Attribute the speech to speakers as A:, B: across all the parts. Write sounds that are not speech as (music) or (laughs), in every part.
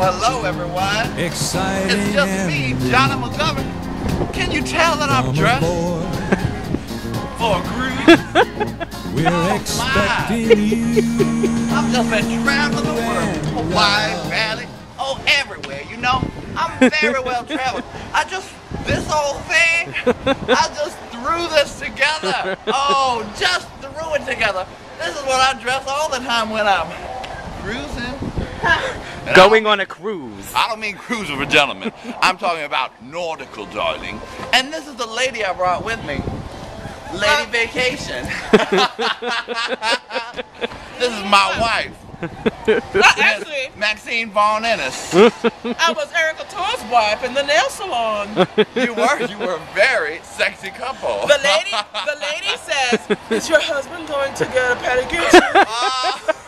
A: hello everyone.
B: Exciting
A: It's just me, Jonny McGovern. Can you tell that I'm dressed for a cruise? (laughs)
B: We're
A: Oh,
B: expecting you.
A: I've just been traveling the world. Hawaii, Valley, oh, everywhere, you know? I'm very well traveled. I just, this whole thing, I just threw this together. Oh, just threw it together. This is what I dress all the time when I'm cruising. And (laughs) I
C: Going on a cruise.
A: I don't mean cruising a gentleman. (laughs) I'm talking about nautical, darling. And this is the lady I brought with me. Lady uh, Vacation. (laughs) this is my wife.
D: Actually,
A: Maxine Vaughn Ennis.
D: I was Erickatoure's wife in the nail salon.
A: You were you were a very sexy couple.
D: The lady, the lady says, "Is your husband going to get a pedicure?"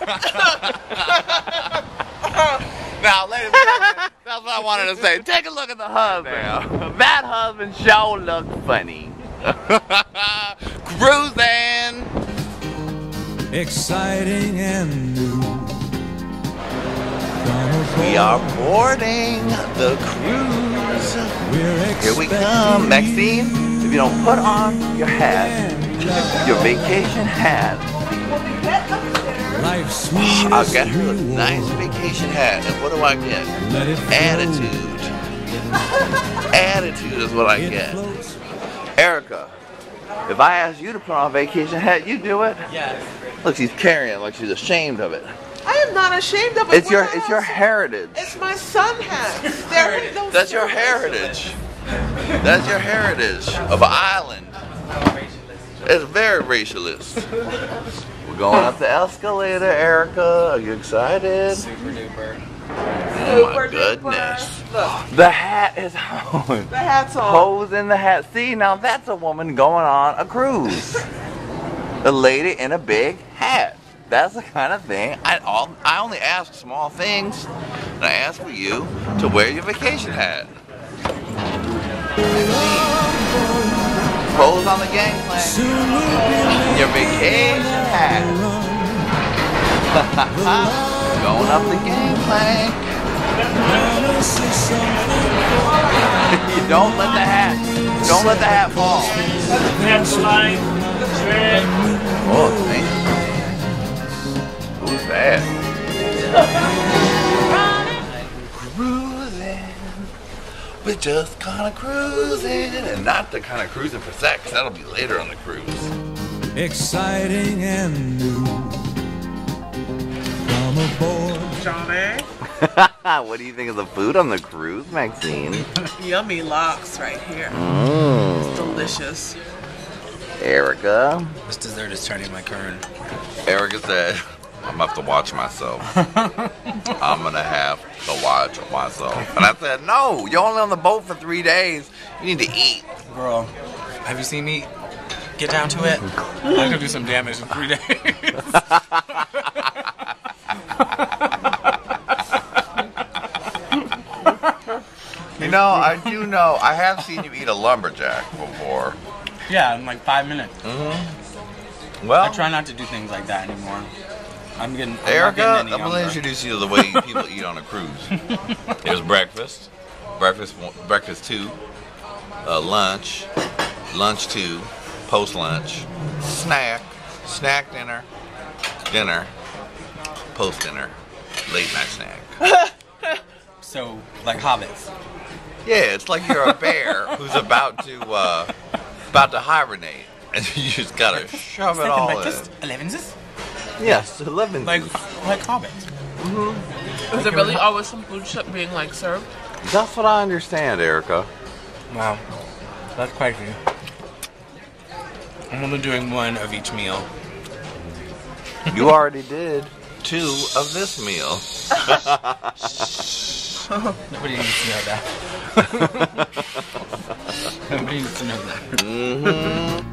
D: Ah.
A: Now, ladies and gentlemen, that's what I wanted to say. Take a look at the husband. That husband sure looks funny. (laughs) Cruising.
B: Exciting and new.
A: We are boarding the cruise.
B: We're
A: Here we come, Maxine. If you don't put on your hat, your vacation hat,
B: Life's
A: I'll
B: as
A: get her a nice vacation hat. And what do I get?
B: Let it flow.
A: Attitude. Attitude is what I get. Erica, if I ask you to put on a vacation hat, you do it?
C: Yes.
A: Look, she's carrying it like she's ashamed of it.
D: I am not ashamed of it.
A: It's your
D: What
A: it's your heritage.
D: It's my son hat. There is no
A: That's your heritage. That's your heritage of an island. It's very racialist. We're going up the escalator, Erica. Are you excited?
C: Super duper.
A: Oh my
D: Super duper.
A: goodness.
D: Look,
A: The hat is on.
D: the hat's on.
A: Hose in the hat. See, now that's a woman going on a cruise. A lady in a big hat. That's the kind of thing. I all I only ask small things. And I ask for you to wear your vacation hat. Pose on the gangplank. Your vacation hat. (laughs) Going up the gangplank.
B: gonna (laughs) see something.
A: you don't let the hat. Don't let the hat fall. Oh, We're just kind of cruising. And not the kind of cruising for sex. That'll be later on the cruise.
B: Exciting and new. Come aboard.
D: Jonny. (laughs)
A: what do you think of the food on the cruise, Maxine? (laughs)
D: Yummy locks right here.
A: Mmm.
D: Delicious.
A: Erica.
C: This dessert is turning my current.
A: Erica said, I'm gonna have to watch myself. (laughs) I'm gonna have to watch myself. And I said, No, you're only on the boat for three days. You need to eat.
C: Girl, have you seen me get down to it? I could do some damage in three days.
A: You know, I do know. I have seen you eat a lumberjack before.
C: yeah, in like five minutes. Mm-hmm.
A: Well,
C: I try not to do things like that anymore. I'm getting. I'm not
A: Erica,
C: getting
A: I'm gonna introduce you to the way people eat on a cruise. (laughs) There's breakfast, breakfast, breakfast two, uh, lunch, lunch two, post lunch, snack, snack dinner, dinner, post dinner, late night snack. (laughs)
C: So, like hobbits.
A: Yeah, it's like you're a bear who's about to uh, about to hibernate, and (laughs) you just gotta shove it
C: Second
A: all
C: breakfast,
A: in.
C: elevenses,
A: Yes, eleven.
C: like like hobbits. Mm-hmm.
D: Is it really always some food shop being like served?
A: That's what I understand, Erica.
C: Wow, that's crazy. I'm only doing one of each meal. (laughs)
A: You already did two of this meal. (laughs)
C: Nobody needs to know that. (laughs) Nobody needs to know that.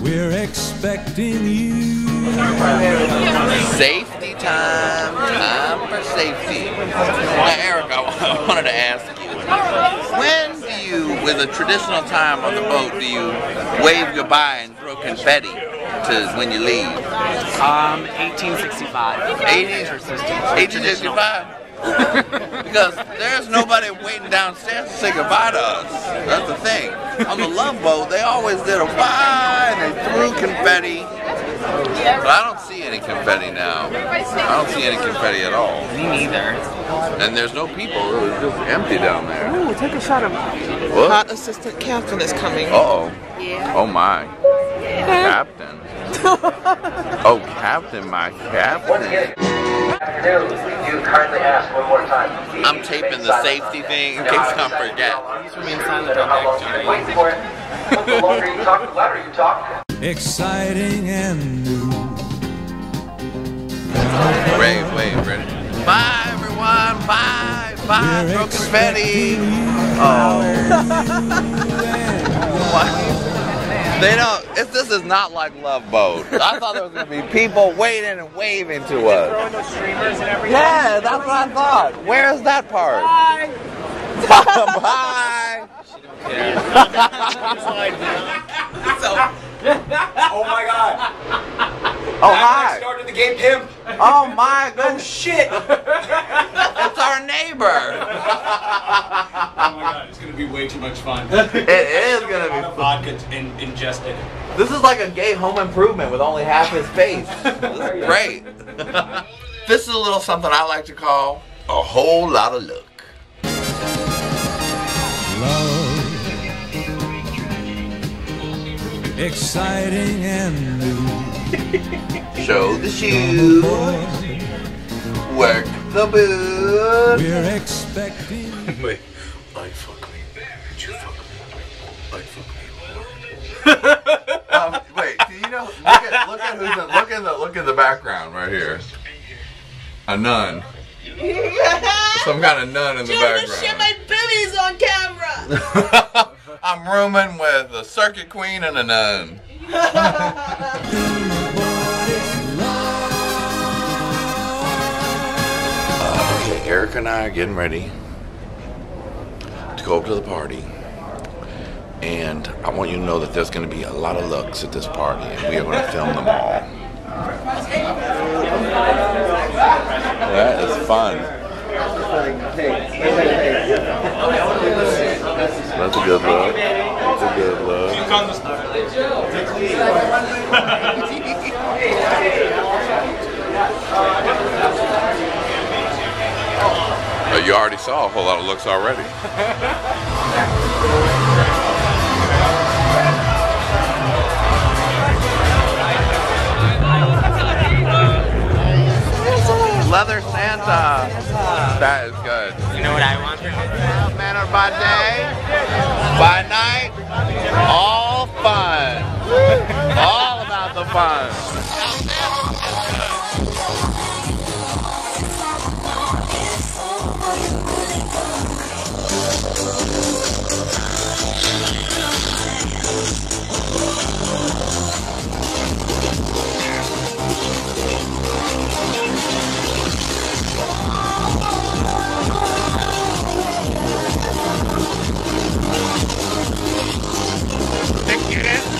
B: We're expecting you.
A: Safety time, time for safety. Now, Erica, (laughs) I wanted to ask you, when do you, with a traditional time on the boat, do you wave goodbye and throw confetti to when you leave?
C: Um, 1865.
A: 1865? (laughs) because there's nobody waiting downstairs to say goodbye to us. That's the thing. On the Love Boat, they always did a bye and they threw confetti. But I don't see any confetti now. I don't see any confetti at all.
C: Me neither.
A: And there's no people. It was just empty down there.
D: Ooh, take a shot of
A: What?
D: hot assistant captain is coming.
A: Uh-oh. Oh my. Captain. (laughs) Oh, Captain, my Captain.
E: Afternoon, we do kindly ask one more time.
A: I'm taping the safety thing in case I forget.
C: Remain silent on
E: you
C: that,
E: been waiting for it? (laughs) The longer you talk, the louder you talk.
B: Exciting and new.
A: Wait, wait, ready? Bye, everyone. Bye. Bye.
B: We're
A: Throw confetti. Oh. What? (laughs) They don't. It's, this is not like Love Boat. I thought there was gonna be people waiting and waving to us. Yeah, that's what I thought. Where's that part? Bye. (laughs) Bye. (laughs)
F: Oh my god!
A: Oh hi.
F: Started the gay pimp!
A: Oh my. (laughs) Go
F: Shit! Oh
A: It's our neighbor. (laughs)
F: Oh my god, it's gonna be way too much fun.
A: It is
F: A
A: gonna
F: lot of
A: be.
F: vodka in- ingested.
A: This is like a gay home improvement with only half his face. (laughs) This is great. this is a little something I like to call a whole lot of look.
B: Love, exciting and new. (laughs)
A: Show the shoes, work the boots.
B: We're expecting (laughs)
F: Wait, I fuck me. Did you fuck me? I fuck me. (laughs)
A: Um, wait, do you know? Look at look at who's in, look in the look in the background right here. A nun. Some kind of nun in the background.
D: my boobies on camera.
A: I'm rooming with a circuit queen and a nun. Uh, okay, Eric and I are getting ready to go up to the party. And I want you to know that there's going to be a lot of looks at this party, and we are going to film them all. That is fun. That's a good look. That's a good look. You come to Uh, you already saw a whole lot of looks already. (laughs) Leather Santa. That is good.
C: You know what I want for
A: Man or by day, by night, all fun. all about the fun. The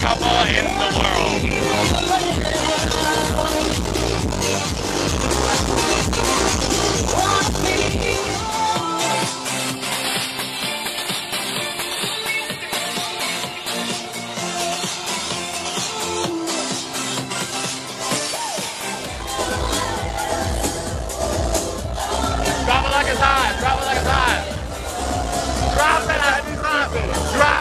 A: couple in the world. Drop it like it's hot. Drop it like it's hot. Drop it. Drop it. Drop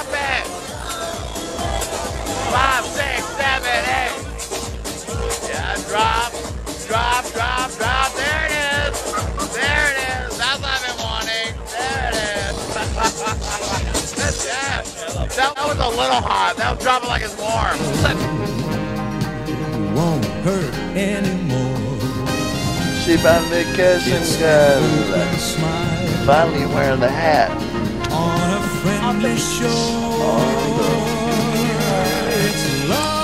A: That was a little hot. That was dropping like it's warm.
B: Won't hurt anymore.
A: She found vacation girl. Finally wearing the hat.
B: On a friendly shore. It's love.